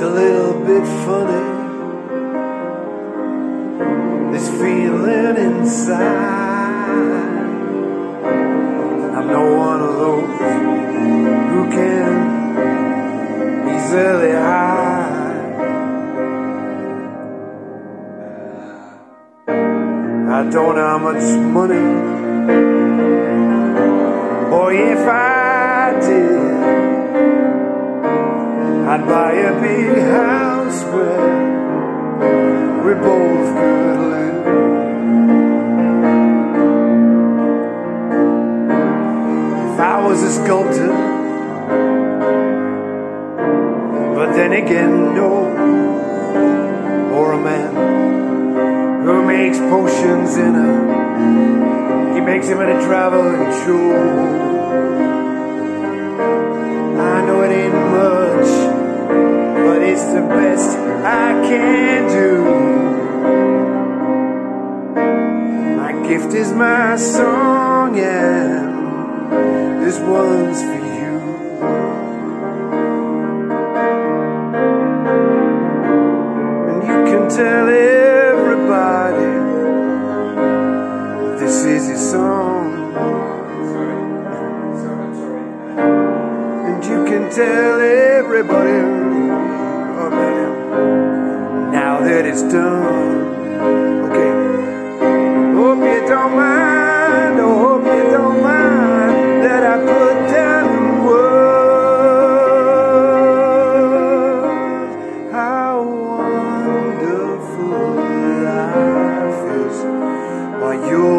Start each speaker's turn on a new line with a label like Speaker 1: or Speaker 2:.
Speaker 1: It's a little bit funny. This feeling inside. I'm no one of those who can easily hide. I don't have much money. Boy, if I did, I'd buy a big house where we both could live. If I was a sculptor, but then again, no, or a man who makes potions in a, he makes him in a traveling show. The best I can do. My gift is my song, and this one's for you. And you can tell everybody this is your song. And you can tell everybody now that it's done. Okay. Hope you don't mind, oh, hope you don't mind that I put down words how wonderful life is you're